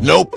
Nope.